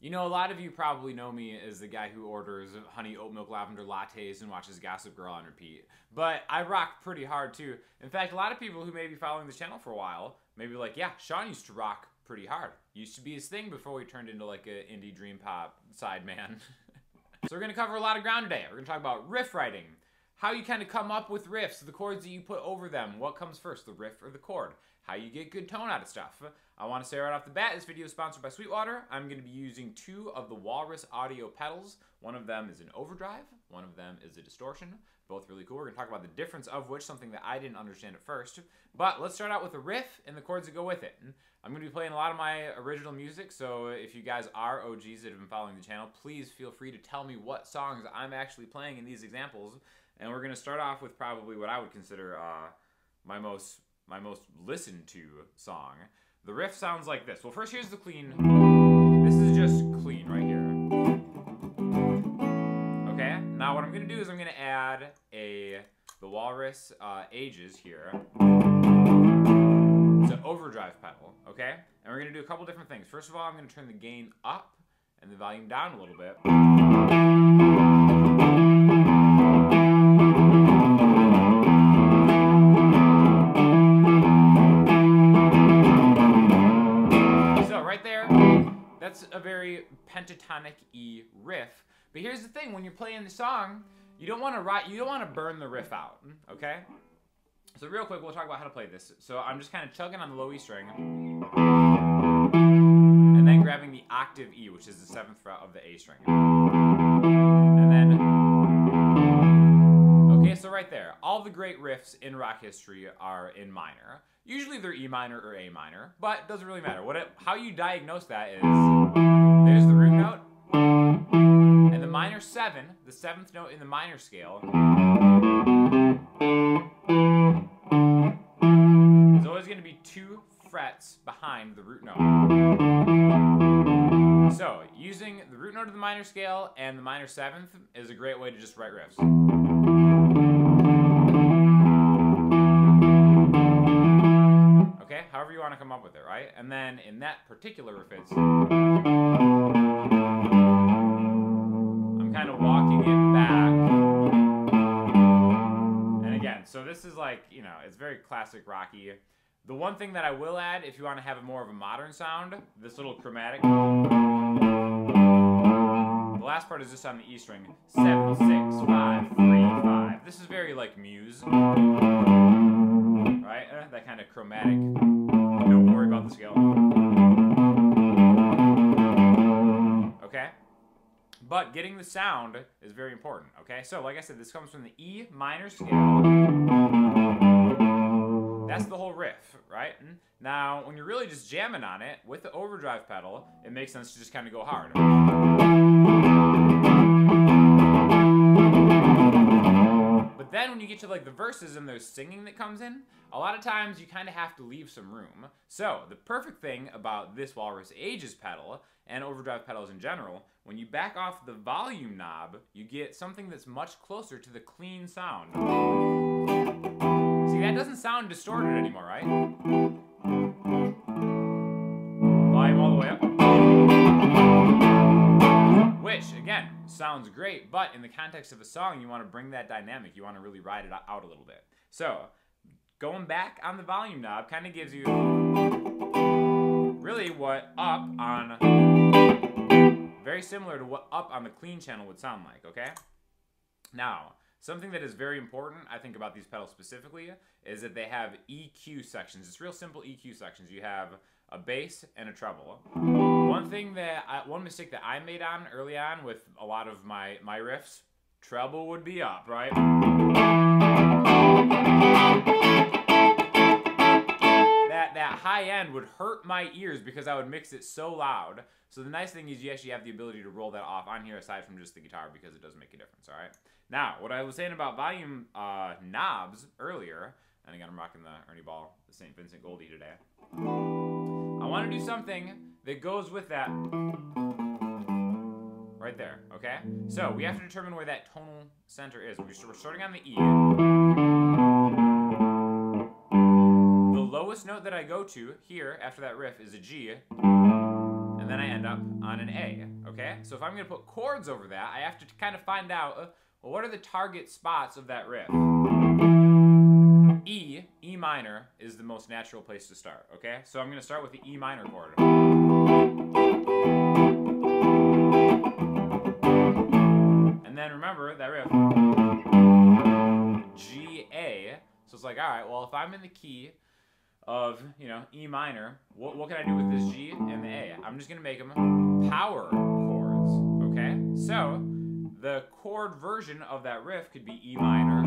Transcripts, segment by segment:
You know, a lot of you probably know me as the guy who orders honey oat milk lavender lattes and watches Gossip Girl on repeat. But I rock pretty hard too. In fact, a lot of people who may be following the channel for a while may be like, yeah, Sean used to rock pretty hard. Used to be his thing before he turned into like an indie dream pop side man. so we're gonna cover a lot of ground today. We're gonna talk about riff writing, how you kind of come up with riffs, the chords that you put over them, what comes first, the riff or the chord, how you get good tone out of stuff. I want to say right off the bat, this video is sponsored by Sweetwater. I'm going to be using two of the Walrus audio pedals. One of them is an overdrive, one of them is a distortion. Both really cool. We're going to talk about the difference of which, something that I didn't understand at first. But let's start out with the riff and the chords that go with it. I'm going to be playing a lot of my original music, so if you guys are OGs that have been following the channel, please feel free to tell me what songs I'm actually playing in these examples. And we're going to start off with probably what I would consider uh, my most my most listened to song. The riff sounds like this. Well, first here's the clean. This is just clean right here. Okay, now what I'm gonna do is I'm gonna add a the Walrus uh, Ages here. It's an overdrive pedal, okay? And we're gonna do a couple different things. First of all, I'm gonna turn the gain up and the volume down a little bit. That's a very pentatonic E riff. But here's the thing: when you're playing the song, you don't want to write, you don't want to burn the riff out. Okay. So real quick, we'll talk about how to play this. So I'm just kind of chugging on the low E string, and then grabbing the octave E, which is the seventh fret of the A string, and then. Okay, so right there, all the great riffs in rock history are in minor. Usually they're E minor or A minor, but it doesn't really matter. What it, how you diagnose that is there's the root note and the minor seven, the seventh note in the minor scale. is always going to be two frets behind the root note. So, using the root note of the minor scale and the minor seventh is a great way to just write riffs. However you want to come up with it, right? And then in that particular riff, it's I'm kind of walking it back. And again, so this is like, you know, it's very classic rocky. The one thing that I will add, if you want to have a more of a modern sound, this little chromatic. The last part is just on the E string. Seven, six, five, three, five. This is very like Muse. Right? Uh, that kind of chromatic about the scale. Okay? But getting the sound is very important, okay? So, like I said, this comes from the E minor scale. That's the whole riff, right? Now, when you're really just jamming on it with the overdrive pedal, it makes sense to just kind of go hard. Then when you get to like the verses and there's singing that comes in, a lot of times you kind of have to leave some room. So the perfect thing about this Walrus Ages pedal and overdrive pedals in general, when you back off the volume knob, you get something that's much closer to the clean sound. See, that doesn't sound distorted anymore, right? Volume all the way up. Which, again, sounds great, but in the context of a song, you want to bring that dynamic. You want to really ride it out a little bit. So, going back on the volume knob kind of gives you really what up on, very similar to what up on the clean channel would sound like, okay? Now, something that is very important, I think, about these pedals specifically, is that they have EQ sections. It's real simple EQ sections. You have a bass and a treble. One thing that I, one mistake that I made on early on with a lot of my my riffs, treble would be up, right? High end would hurt my ears because I would mix it so loud. So the nice thing is you actually have the ability to roll that off on here aside from just the guitar because it does make a difference, all right? Now, what I was saying about volume uh, knobs earlier, and again, I'm rocking the Ernie Ball, the St. Vincent Goldie today. I want to do something that goes with that right there, okay? So we have to determine where that tonal center is. We're starting on the E. lowest note that I go to here after that riff is a G, and then I end up on an A, okay? So if I'm gonna put chords over that, I have to kind of find out, uh, well, what are the target spots of that riff? E, E minor, is the most natural place to start, okay? So I'm gonna start with the E minor chord. And then remember that riff, G, A. So it's like, all right, well, if I'm in the key of, you know, E minor, what, what can I do with this G and the A? I'm just gonna make them power chords, okay? So the chord version of that riff could be E minor.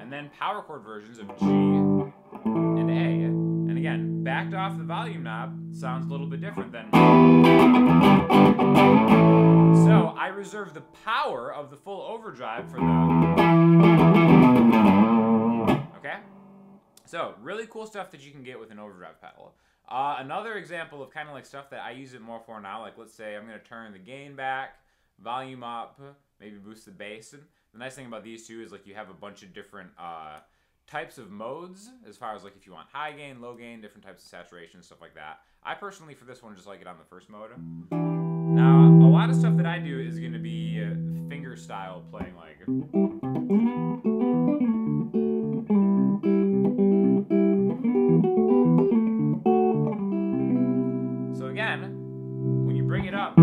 And then power chord versions of G and A. And again, backed off the volume knob sounds a little bit different than. So I reserve the power of the full overdrive for the. Okay? So, really cool stuff that you can get with an overdrive pedal. Uh, another example of kind of like stuff that I use it more for now, like let's say I'm going to turn the gain back, volume up, maybe boost the bass. And the nice thing about these two is like you have a bunch of different uh, types of modes as far as like if you want high gain, low gain, different types of saturation, stuff like that. I personally for this one just like it on the first mode. Lot of stuff that I do is going to be uh, finger style playing like. So again, when you bring it up,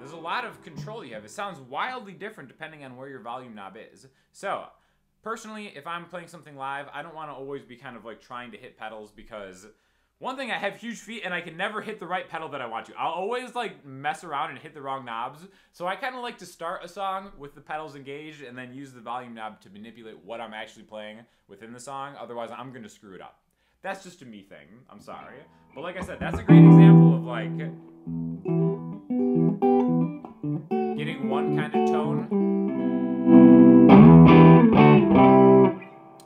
there's a lot of control you have. It sounds wildly different depending on where your volume knob is. So, personally, if I'm playing something live, I don't want to always be kind of like trying to hit pedals because one thing, I have huge feet and I can never hit the right pedal that I want to. I'll always like mess around and hit the wrong knobs. So I kind of like to start a song with the pedals engaged and then use the volume knob to manipulate what I'm actually playing within the song. Otherwise, I'm going to screw it up. That's just a me thing. I'm sorry. But like I said, that's a great example of like getting one kind of tone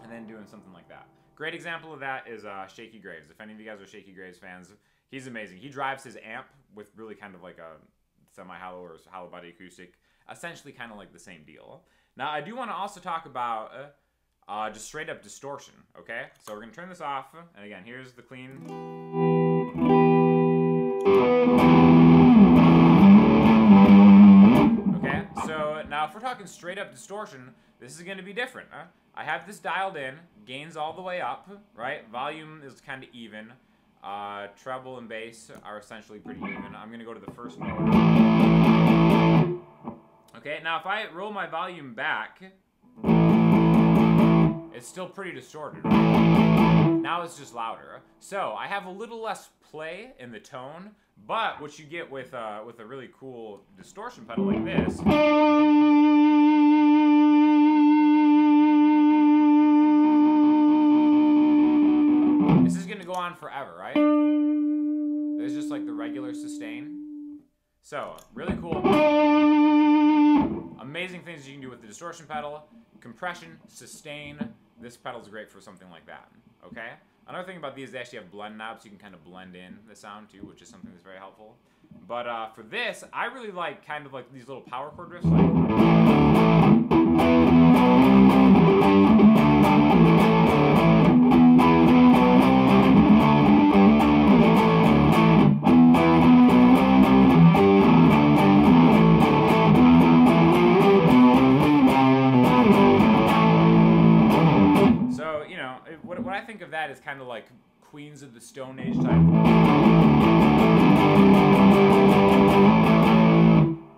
and then doing something like that. Great example of that is uh, Shakey Graves. If any of you guys are Shakey Graves fans, he's amazing. He drives his amp with really kind of like a semi-hollow or hollow body acoustic, essentially kind of like the same deal. Now, I do want to also talk about uh, uh, just straight up distortion, okay? So we're going to turn this off, and again, here's the clean. Now if we're talking straight up distortion, this is going to be different. Huh? I have this dialed in, gains all the way up, right? Volume is kind of even. Uh, treble and bass are essentially pretty even. I'm going to go to the first mode. Okay, now if I roll my volume back, it's still pretty distorted. Now it's just louder. So I have a little less play in the tone, but what you get with uh, with a really cool distortion pedal like this. This is gonna go on forever, right? There's just like the regular sustain. So, really cool. Amazing things you can do with the distortion pedal. Compression, sustain. This pedal's great for something like that, okay? Another thing about these, they actually have blend knobs, so you can kind of blend in the sound too, which is something that's very helpful. But uh, for this, I really like kind of like these little power chord riffs. Like think of that as kind of like Queens of the Stone Age type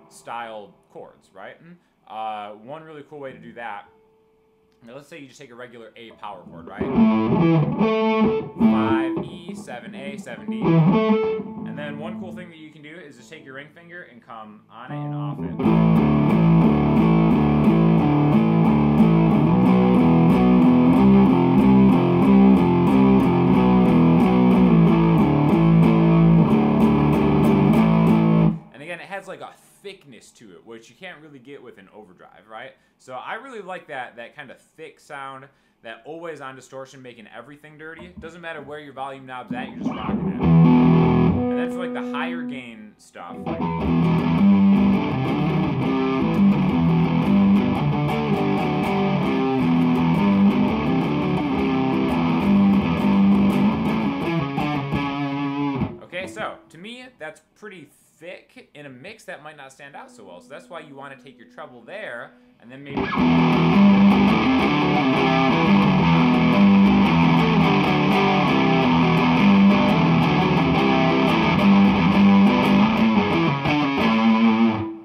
style chords, right? Uh, one really cool way to do that. Now, let's say you just take a regular A power chord, right? 5E, 7A, 7D. And then one cool thing that you can do is just take your ring finger and come on it and off it. thickness to it, which you can't really get with an overdrive, right? So I really like that, that kind of thick sound, that always on distortion making everything dirty. Doesn't matter where your volume knob's at, you're just rocking it. And that's like the higher gain stuff. Okay, so to me, that's pretty thick. In a mix, that might not stand out so well. So that's why you want to take your treble there, and then maybe...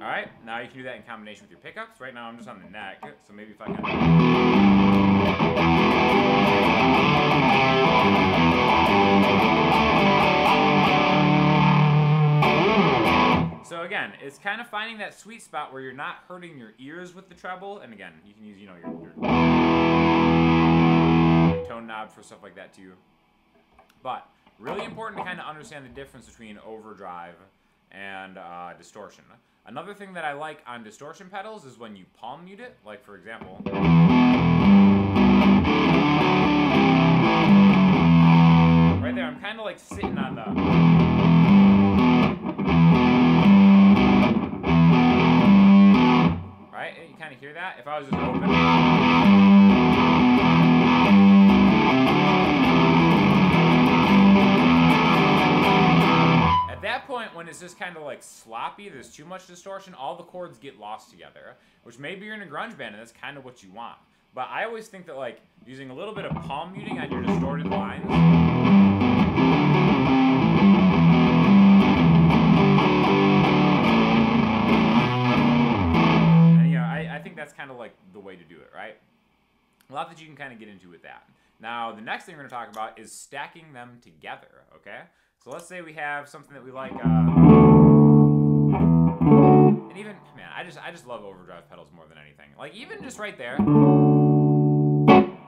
Alright, now you can do that in combination with your pickups. Right now I'm just on the neck, so maybe if I can... So again, it's kind of finding that sweet spot where you're not hurting your ears with the treble, and again, you can use, you know, your, your tone knob for stuff like that too. But really important to kind of understand the difference between overdrive and uh, distortion. Another thing that I like on distortion pedals is when you palm mute it, like for example. Right there, I'm kind of like sitting on the... hear that? If I was just open... At that point, when it's just kind of like sloppy, there's too much distortion, all the chords get lost together. Which maybe you're in a grunge band and that's kind of what you want. But I always think that like using a little bit of palm muting on your distorted lines. That's kind of like the way to do it, right? A lot that you can kind of get into with that. Now, the next thing we're going to talk about is stacking them together, okay? So let's say we have something that we like, uh, and even, man, I just, I just love overdrive pedals more than anything. Like, even just right there,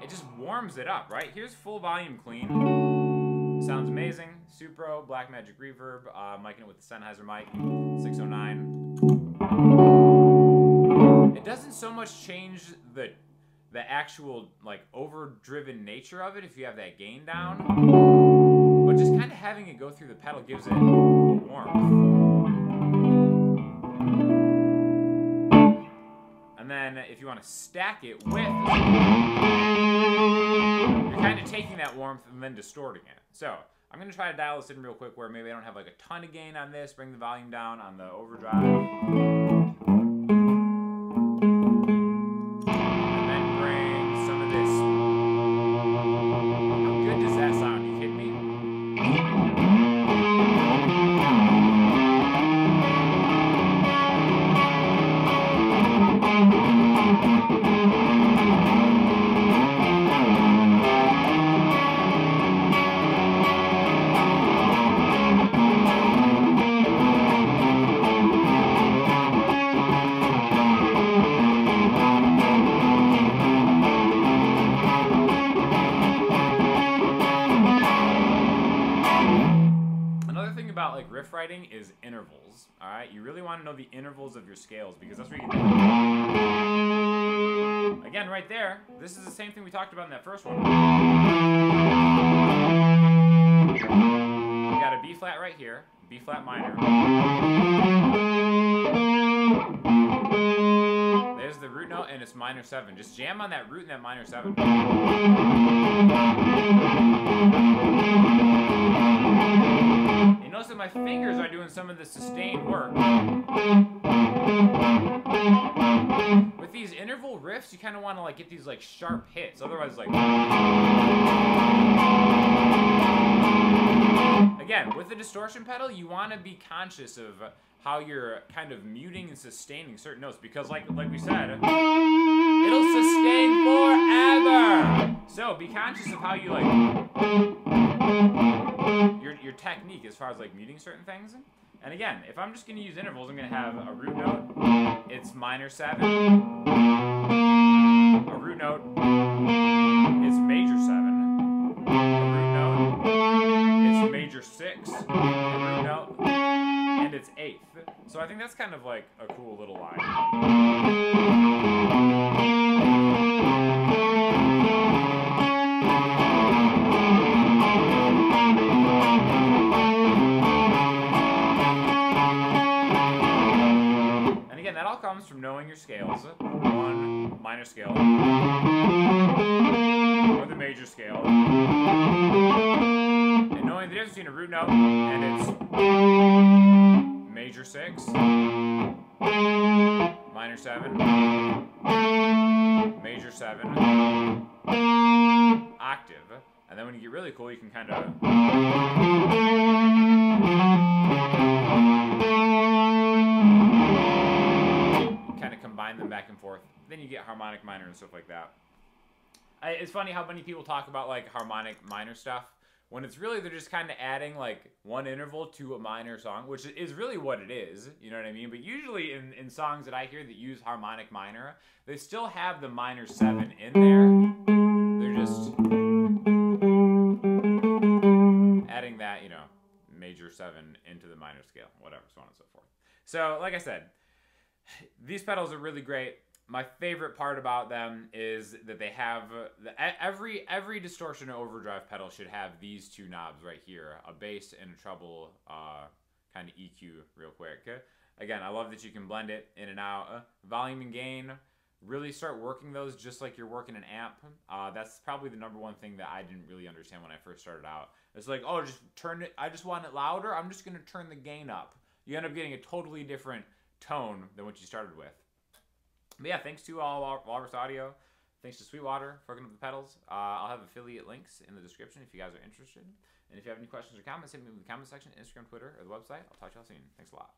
it just warms it up, right? Here's full volume clean. Sounds amazing. Supro, Black Magick Reverb, uh, miking it with the Sennheiser mic, 609. It doesn't so much change the the actual like overdriven nature of it if you have that gain down. But just kind of having it go through the pedal gives it warmth. And then if you want to stack it with, you're kind of taking that warmth and then distorting it. So I'm going to try to dial this in real quick where maybe I don't have like a ton of gain on this, bring the volume down on the overdrive. All right, you really want to know the intervals of your scales because that's where you. Can... Again, right there, this is the same thing we talked about in that first one. We got a B flat right here, B flat minor. There's the root note, and it's minor seven. Just jam on that root and that minor seven. You notice that my fingers are doing some of the sustained work. With these interval riffs, you kind of want to like get these like sharp hits. Otherwise, like again, with the distortion pedal, you want to be conscious of how you're kind of muting and sustaining certain notes because, like like we said, it'll sustain forever. So be conscious of how you like your technique as far as like muting certain things. And again, if I'm just going to use intervals, I'm going to have a root note. It's minor seven. A root note. It's major seven. A root note. It's major six. A root note. And it's eighth. So I think that's kind of like a cool little line. Comes from knowing your scales. One minor scale, or the major scale, and knowing the difference between a root note and its major six, minor seven, major seven, octave. And then when you get really cool, you can kind of. Harmonic minor and stuff like that. I, it's funny how many people talk about like harmonic minor stuff when it's really they're just kind of adding like one interval to a minor song, which is really what it is. You know what I mean? But usually in, in songs that I hear that use harmonic minor, they still have the minor seven in there. They're just adding that, you know, major seven into the minor scale, whatever, so on and so forth. So, like I said, these pedals are really great my favorite part about them is that they have the, every every distortion overdrive pedal should have these two knobs right here, a bass and a treble uh, kind of EQ real quick. Again, I love that you can blend it in and out. Volume and gain, really start working those just like you're working an amp. Uh, that's probably the number one thing that I didn't really understand when I first started out. It's like, oh, just turn it. I just want it louder. I'm just gonna turn the gain up. You end up getting a totally different tone than what you started with. But yeah, thanks to all Walrus Audio. Thanks to Sweetwater for hooking up the pedals. Uh, I'll have affiliate links in the description if you guys are interested. And if you have any questions or comments, hit me in the comment section, Instagram, Twitter, or the website. I'll talk to y'all soon. Thanks a lot.